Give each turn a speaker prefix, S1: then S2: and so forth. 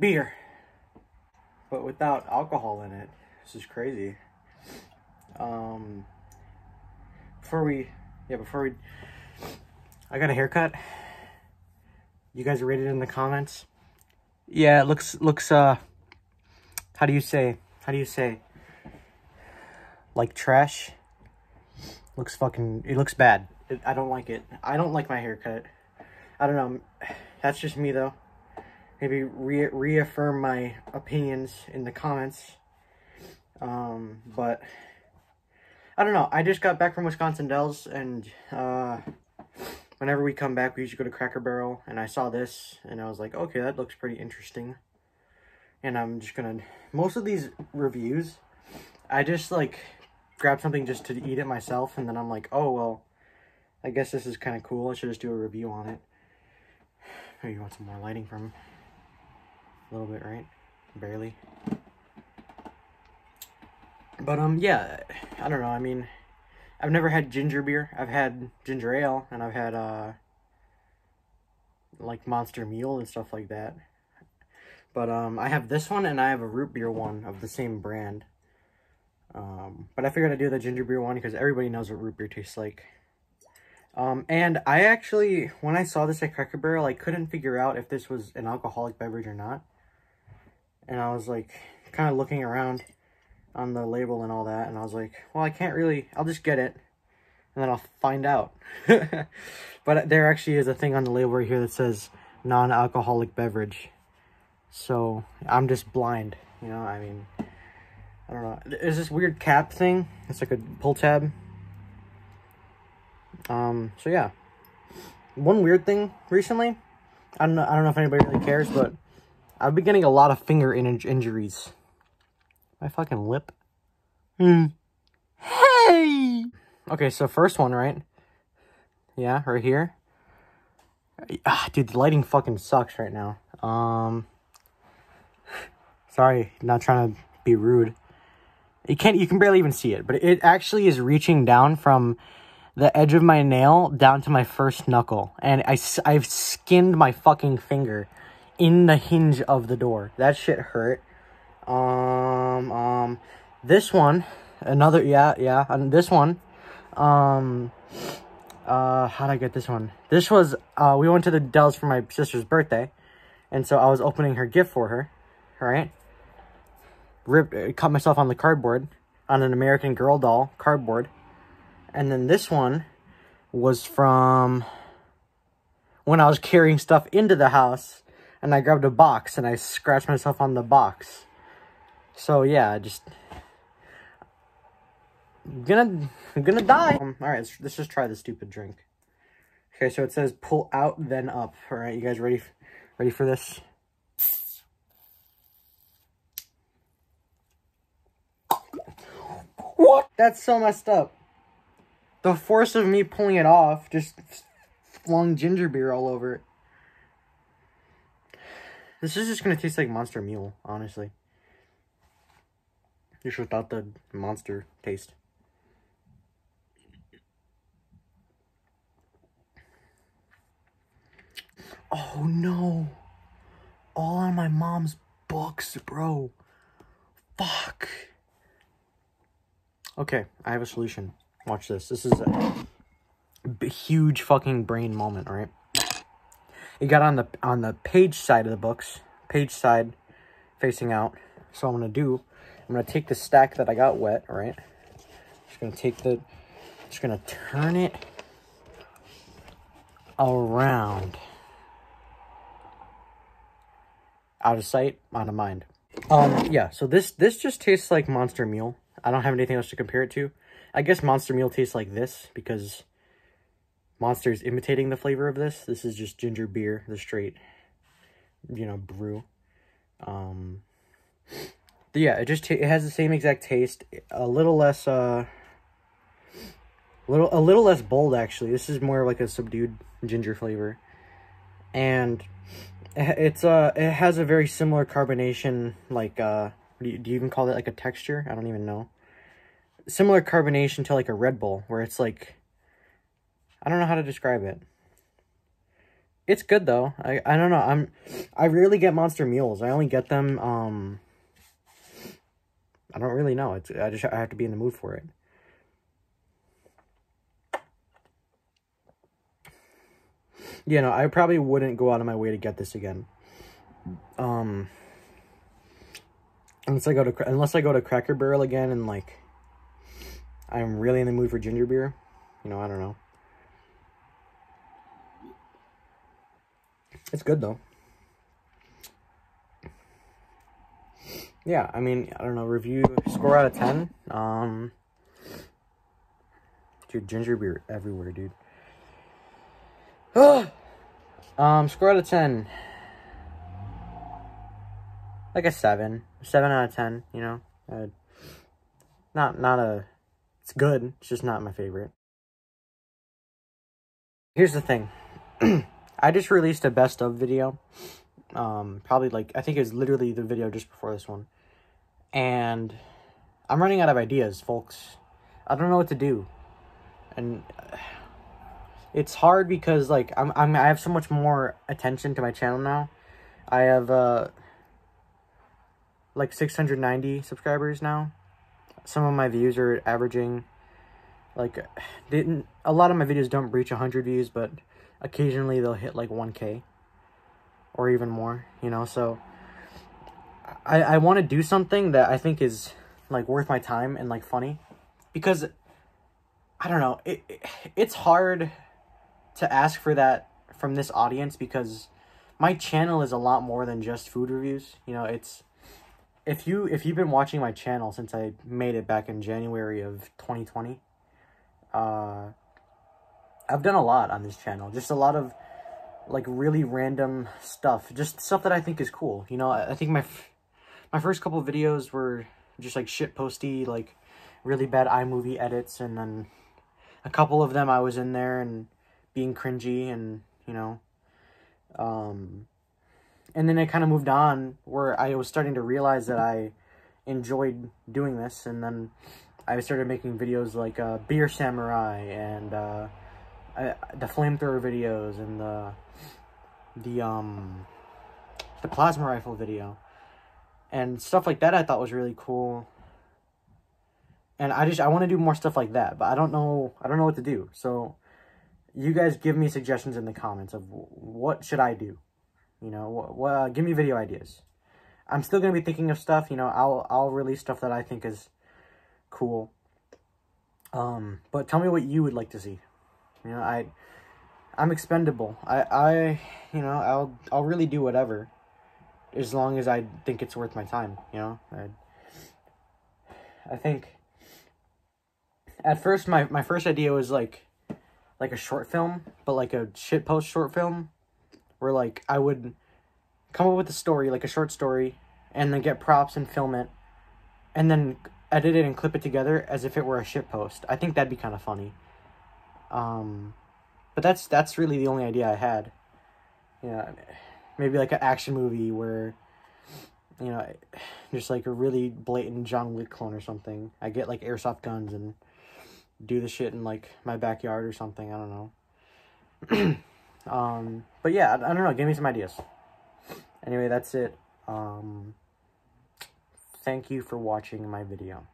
S1: beer, but without alcohol in it. This is crazy. Um, before we, yeah, before we, I got a haircut. You guys rated in the comments. Yeah, it looks looks uh. How do you say? How do you say? Like trash. Looks fucking. It looks bad. It, I don't like it. I don't like my haircut. I don't know. That's just me though. Maybe re reaffirm my opinions in the comments. Um, but I don't know. I just got back from Wisconsin Dells, and uh, whenever we come back, we usually go to Cracker Barrel, and I saw this, and I was like, okay, that looks pretty interesting. And I'm just gonna, most of these reviews, I just like grab something just to eat it myself, and then I'm like, oh, well, I guess this is kind of cool. I should just do a review on it. Maybe you want some more lighting from a little bit, right? Barely. But, um, yeah, I don't know. I mean, I've never had ginger beer. I've had ginger ale, and I've had, uh, like Monster Mule and stuff like that. But, um, I have this one, and I have a root beer one of the same brand. Um, but I figured I'd do the ginger beer one because everybody knows what root beer tastes like. Um, and I actually, when I saw this at Cracker Barrel, I couldn't figure out if this was an alcoholic beverage or not. And I was like, kind of looking around on the label and all that, and I was like, well, I can't really, I'll just get it, and then I'll find out. but there actually is a thing on the label right here that says non-alcoholic beverage. So, I'm just blind, you know, I mean, I don't know. There's this weird cap thing. It's like a pull tab. Um, so yeah. One weird thing recently, I don't know, I don't know if anybody really cares, but I've been getting a lot of finger in injuries. My fucking lip. Hmm. Hey! Okay, so first one, right? Yeah, right here. Ah, dude, the lighting fucking sucks right now. Um, sorry, not trying to be rude. You can't, you can barely even see it, but it actually is reaching down from the edge of my nail down to my first knuckle. And I, I've skinned my fucking finger in the hinge of the door. That shit hurt. Um, um, this one, another, yeah, yeah, and this one, um, uh, how'd I get this one? This was, uh, we went to the Dells for my sister's birthday, and so I was opening her gift for her, right? Ripped, uh, cut myself on the cardboard, on an American Girl doll cardboard, and then this one was from when I was carrying stuff into the house, and I grabbed a box, and I scratched myself on the box. So yeah, just I'm gonna I'm gonna die. Um, all right, let's, let's just try the stupid drink. Okay, so it says pull out then up. All right, you guys ready? Ready for this? What? That's so messed up. The force of me pulling it off just flung ginger beer all over it. This is just gonna taste like Monster Mule, honestly. Just without the monster taste. Oh no. All on my mom's books, bro. Fuck. Okay, I have a solution. Watch this. This is a huge fucking brain moment, right? It got on the on the page side of the books, page side facing out. So I'm gonna do, I'm gonna take the stack that I got wet, right? Just gonna take the, just gonna turn it around. Out of sight, out of mind. Um, yeah, so this, this just tastes like Monster Mule. I don't have anything else to compare it to. I guess Monster Mule tastes like this because Monster is imitating the flavor of this. This is just ginger beer, the straight, you know, brew. Um, yeah, it just it has the same exact taste. A little less, uh, little a little less bold actually. This is more like a subdued ginger flavor, and it's uh it has a very similar carbonation. Like uh, do you, do you even call it like a texture? I don't even know. Similar carbonation to like a Red Bull, where it's like I don't know how to describe it. it's good though. I I don't know. I'm I rarely get monster mules. I only get them um I don't really know. It's I just I have to be in the mood for it. You know, I probably wouldn't go out of my way to get this again. Um unless I go to unless I go to Cracker Barrel again and like I'm really in the mood for ginger beer. You know, I don't know. It's good though. Yeah, I mean, I don't know, review score out of 10. Um Dude, ginger beer everywhere, dude. um, score out of 10. Like a 7. 7 out of 10, you know? Uh, not, not a... It's good. It's just not my favorite. Here's the thing. I just released a best of video. Um, probably like, I think it was literally the video just before this one. And I'm running out of ideas, folks. I don't know what to do. And it's hard because like I'm, I'm I have so much more attention to my channel now. I have uh like 690 subscribers now. Some of my views are averaging like didn't a lot of my videos don't reach 100 views, but occasionally they'll hit like 1k or even more, you know, so I, I want to do something that I think is like worth my time and like funny because I don't know, it, it it's hard to ask for that from this audience because my channel is a lot more than just food reviews. You know, it's if you if you've been watching my channel since I made it back in January of 2020, uh I've done a lot on this channel. Just a lot of like really random stuff. Just stuff that I think is cool. You know, I, I think my my first couple videos were just like shit posty, like really bad iMovie edits, and then a couple of them I was in there and being cringy and you know, um, and then I kind of moved on where I was starting to realize that I enjoyed doing this, and then I started making videos like uh, Beer Samurai and uh, I, the flamethrower videos and the the um the plasma rifle video and stuff like that I thought was really cool. And I just I want to do more stuff like that, but I don't know I don't know what to do. So you guys give me suggestions in the comments of what should I do. You know, what, what give me video ideas. I'm still going to be thinking of stuff, you know, I'll I'll release stuff that I think is cool. Um, but tell me what you would like to see. You know, I, I'm expendable. I, I, you know, I'll, I'll really do whatever, as long as I think it's worth my time. You know, I, I think. At first, my my first idea was like, like a short film, but like a shit post short film, where like I would come up with a story, like a short story, and then get props and film it, and then edit it and clip it together as if it were a shit post. I think that'd be kind of funny. Um, but that's that's really the only idea I had. You know, maybe like an action movie where, you know, just like a really blatant John Wick clone or something. I get like airsoft guns and do the shit in like my backyard or something. I don't know. um, but yeah, I, I don't know. Give me some ideas. Anyway, that's it. Um, thank you for watching my video.